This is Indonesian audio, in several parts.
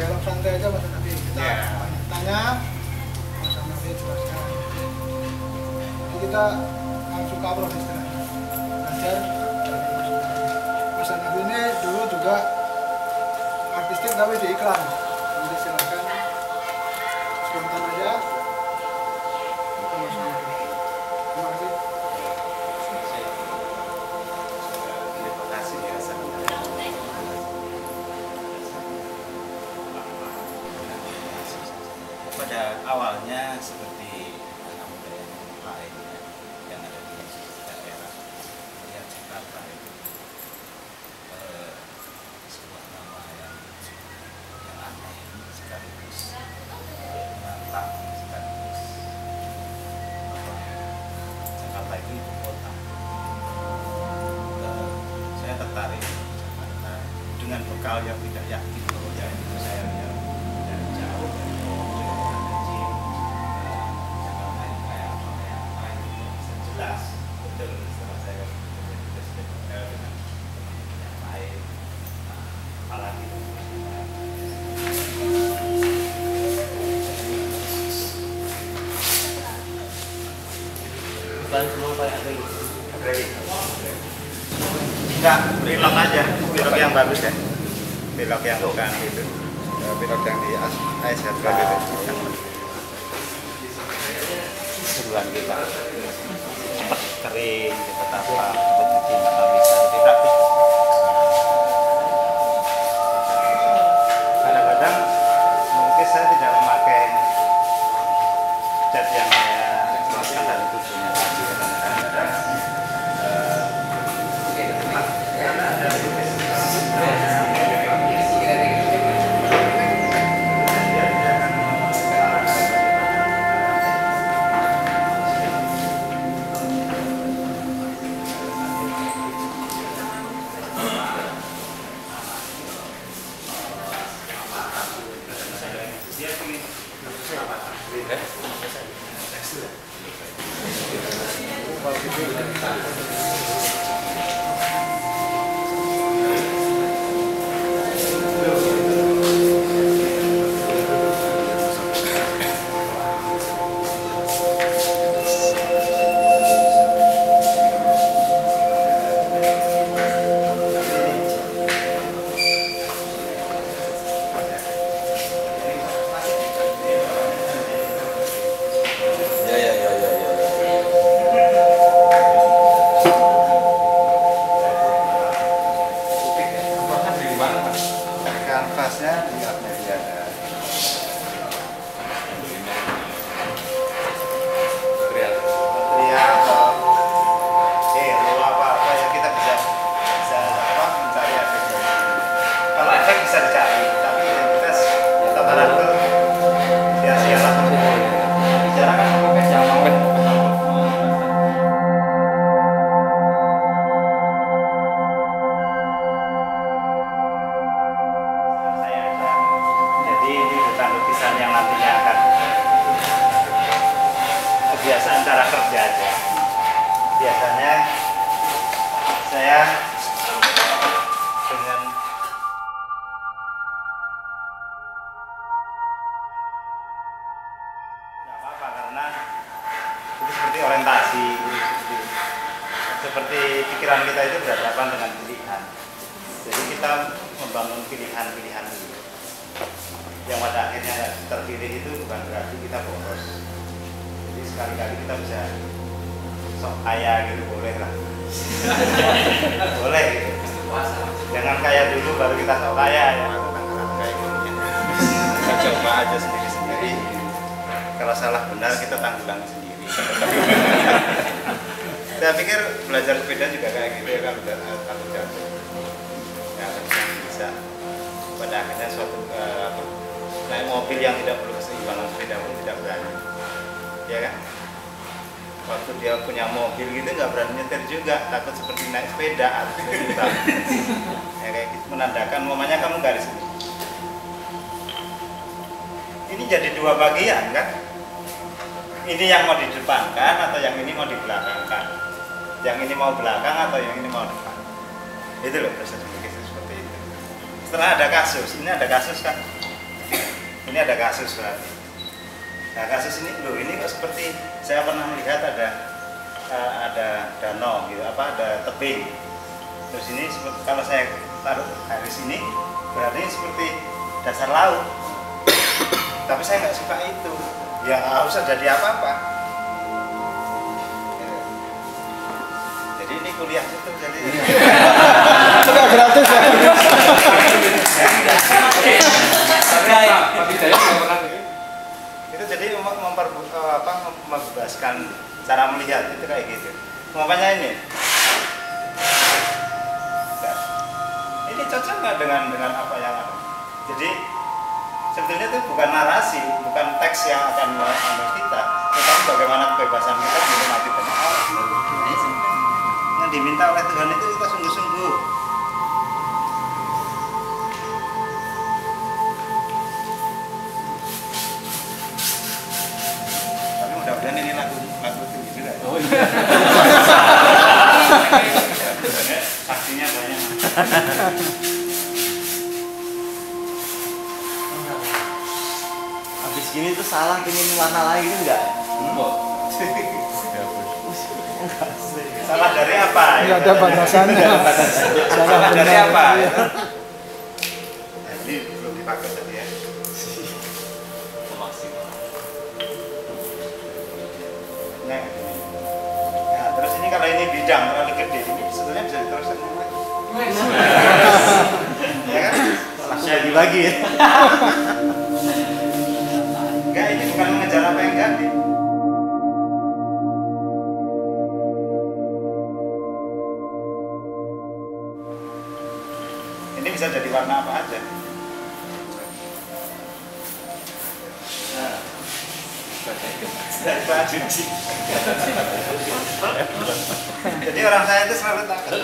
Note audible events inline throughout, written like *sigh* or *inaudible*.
Ya, dialog santai aja mas nanti. Kita yeah. tanya. Mas nanti jelaskan. Jadi kita langsung kabur istilahnya belajar. Mas nanti ini dulu juga artistik tapi di iklan. Yang tidak yakin bahwa ya itu saya yang dari jauh dari Pojok dari kecil eh, kayak apa kayak apa itu bisa jelas. Betul setelah saya menjadi presiden hotel dengan yang lain. Nah, apalagi Bukan semua. Enggak, belok aja, belok yang bagus ya. Belok yang bukan itu. Eh, Belok yang di as AS Headcraft itu. Sebulan kita cepat kering, cepat apa, cepat cuci, kita bisa lebih aja. Biasanya saya dengan nggak apa-apa karena itu seperti orientasi, seperti, seperti pikiran kita itu berhadapan dengan pilihan. Jadi kita membangun pilihan-pilihan. Yang pada akhirnya terpilih itu bukan berarti kita boros. Sekali-kali kita bisa sok kaya gitu boleh lah. *laughs* boleh gitu. Jangan kaya dulu baru kita sok kaya ya. Ya. Kita coba aja sendiri-sendiri. Kalau salah benar kita tanggulangi sendiri. *laughs* Saya pikir belajar sepeda juga kayak gitu ya kan udah kalau jatuh ya bisa pada akhirnya suatu eh, apa, naik mobil yang tidak perlu keseimbangan sepeda pun tidak berani ya kan? Waktu dia punya mobil gitu nggak berani nyetir juga. Takut seperti naik sepeda atau sepeda. *laughs* Ya kayak gitu menandakan mamanya kamu garis ini ini jadi dua bagian kan? Ini yang mau didepankan atau yang ini mau dibelakangkan? Yang ini mau belakang atau yang ini mau depan? Itu loh proses berpikir seperti itu. Setelah ada kasus ini ada kasus kan? Ini ada kasus berarti nah kasus ini loh ini kok seperti saya pernah melihat ada eh, ada danau gitu apa ada tebing. Terus ini seperti kalau saya taruh garis ini berarti seperti dasar laut. Tapi saya nggak suka itu. Ya harus jadi apa-apa. Jadi ini kuliah itu jadi *laughs* Sudah gratis ya. *laughs* Tapi saya nggak pernah itu jadi mem- memper, eh, apa, membebaskan cara melihat itu kayak gitu. Umpamanya ini ini cocok nggak dengan dengan apa yang ada? Jadi sebetulnya itu bukan narasi bukan teks yang akan mengambil kita tetapi bagaimana kebebasan kita menikmati banyak yang diminta oleh Tuhan itu kita sungguh-sungguh mudah-mudahan ini lagu lagu juga ya. Oh iya. Saksinya banyak Habis gini tuh salah pengen warna lain gitu enggak? Enggak. salah dari apa Enggak ada batasannya. Salah dari apa nah, nah terus ini kalau ini bidang terlalu gede ini sebetulnya bisa diteruskan lain *laughs* ya kan? Langsung bagi-bagi ya. enggak ini bukan mengejar apa yang jadi ini bisa jadi warna apa aja jadi orang saya itu selalu takut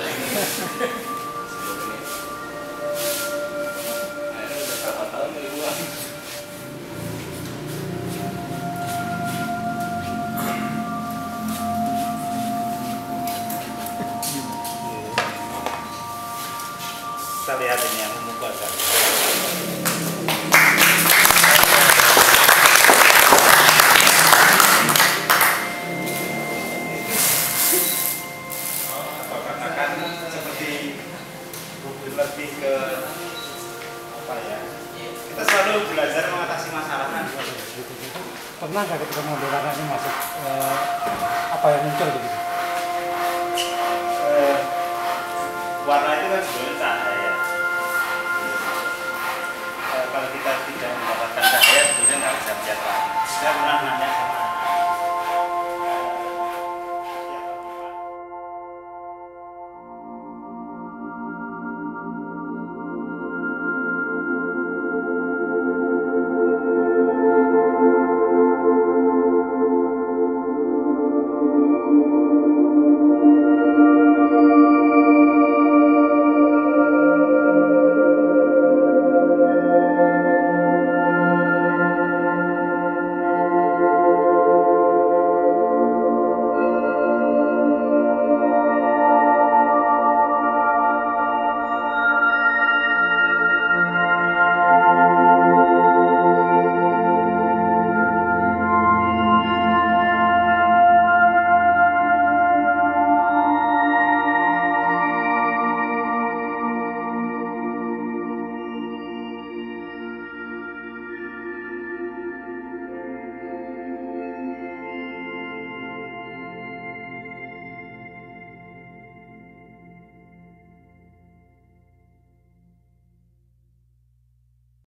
saya pernah nanya.